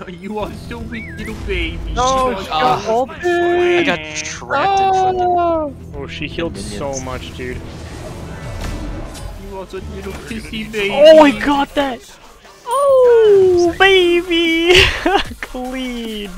you are so big, little baby. No, oh, oh, I got trapped oh. in. Oh, she healed so much, dude. You are such little pissy baby. Oh, I got that. Oh, baby, clean.